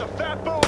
it's a fat bonus!